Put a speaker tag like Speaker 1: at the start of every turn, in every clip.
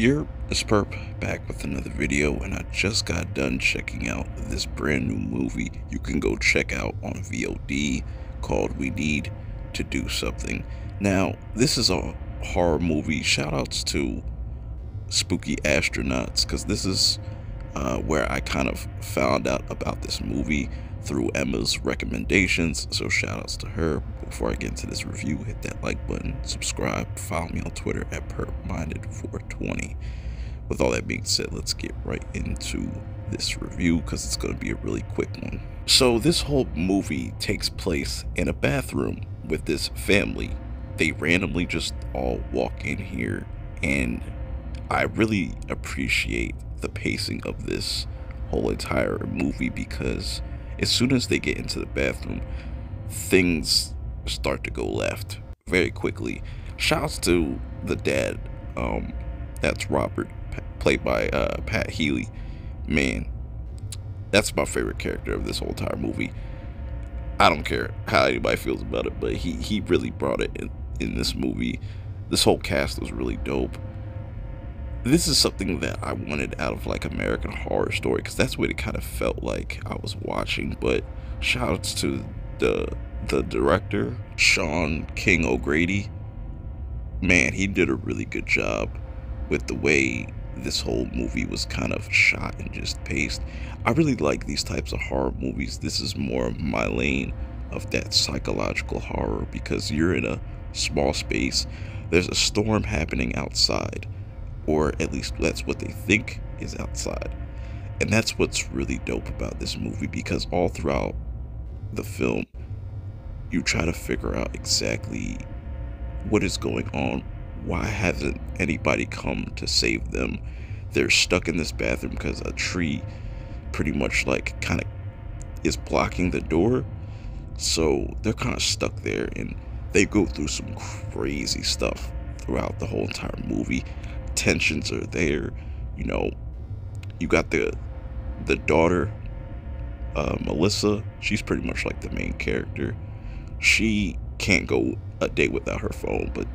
Speaker 1: You're Purp back with another video, and I just got done checking out this brand new movie you can go check out on VOD called We Need to Do Something. Now, this is a horror movie. Shout outs to Spooky Astronauts because this is uh, where I kind of found out about this movie through Emma's recommendations. So shout outs to her. Before I get into this review, hit that like button, subscribe, follow me on Twitter at purpminded420. With all that being said, let's get right into this review because it's going to be a really quick one. So this whole movie takes place in a bathroom with this family. They randomly just all walk in here and I really appreciate the pacing of this whole entire movie because as soon as they get into the bathroom, things start to go left very quickly. Shouts to the dad, um, that's Robert, played by uh, Pat Healy. Man, that's my favorite character of this whole entire movie. I don't care how anybody feels about it, but he he really brought it in, in this movie. This whole cast was really dope. This is something that I wanted out of like American Horror Story because that's what it kind of felt like I was watching. But shoutouts to the the director, Sean King O'Grady, man, he did a really good job with the way this whole movie was kind of shot and just paced. I really like these types of horror movies. This is more of my lane of that psychological horror because you're in a small space. There's a storm happening outside, or at least that's what they think is outside. And that's what's really dope about this movie because all throughout the film, you try to figure out exactly what is going on. Why hasn't anybody come to save them? They're stuck in this bathroom because a tree pretty much like kind of is blocking the door. So they're kind of stuck there and they go through some crazy stuff throughout the whole entire movie. Tensions are there, you know. You got the the daughter, uh, Melissa. She's pretty much like the main character she can't go a day without her phone, but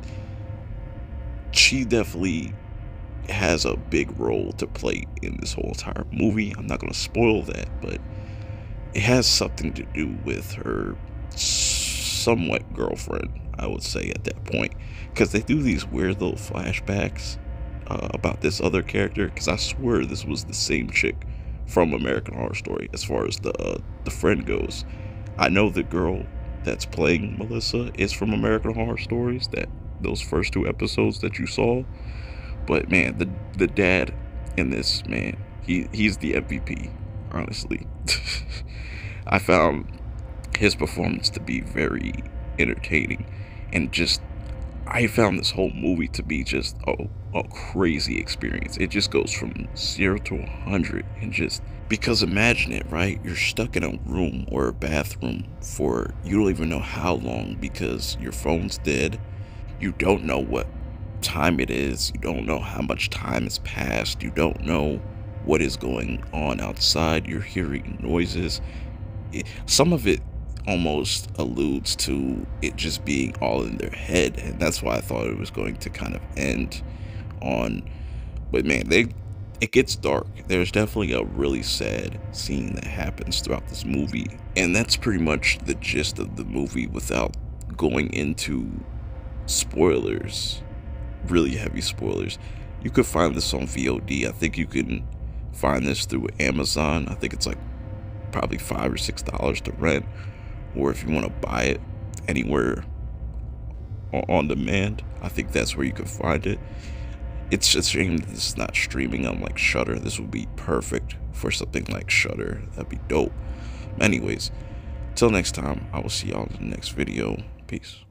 Speaker 1: she definitely has a big role to play in this whole entire movie. I'm not going to spoil that, but it has something to do with her somewhat girlfriend, I would say, at that point. Because they do these weird little flashbacks uh, about this other character. Because I swear this was the same chick from American Horror Story as far as the, uh, the friend goes. I know the girl that's playing Melissa is from American Horror Stories. That those first two episodes that you saw. But man, the the dad in this man, he he's the MVP. Honestly, I found his performance to be very entertaining, and just I found this whole movie to be just a, a crazy experience. It just goes from zero to a hundred, and just because imagine it, right? You're stuck in a room or a bathroom for you don't even know how long because your phone's dead. You don't know what time it is. You don't know how much time has passed. You don't know what is going on outside. You're hearing noises. It, some of it almost alludes to it just being all in their head. And that's why I thought it was going to kind of end on. But man, they it gets dark. There's definitely a really sad scene that happens throughout this movie. And that's pretty much the gist of the movie without going into spoilers, really heavy spoilers. You could find this on VOD. I think you can find this through Amazon. I think it's like probably five or six dollars to rent. Or if you want to buy it anywhere on demand, I think that's where you can find it. It's a shame that this is not streaming on like Shudder. This would be perfect for something like Shudder. That'd be dope. Anyways, till next time, I will see y'all in the next video. Peace.